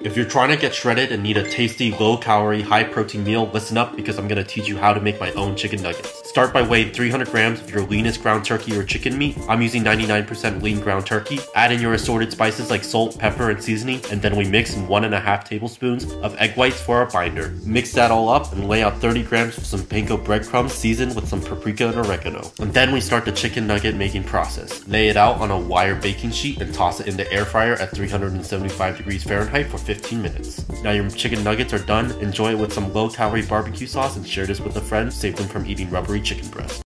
If you're trying to get shredded and need a tasty, low calorie, high protein meal, listen up because I'm gonna teach you how to make my own chicken nuggets. Start by weighing 300 grams of your leanest ground turkey or chicken meat. I'm using 99% lean ground turkey. Add in your assorted spices like salt, pepper, and seasoning, and then we mix in one and a half tablespoons of egg whites for our binder. Mix that all up and lay out 30 grams of some panko breadcrumbs seasoned with some paprika and oregano. And then we start the chicken nugget making process. Lay it out on a wire baking sheet and toss it in the air fryer at 375 degrees Fahrenheit for 15 minutes. Now your chicken nuggets are done, enjoy it with some low calorie barbecue sauce and share this with a friend, save them from eating rubbery chicken breast.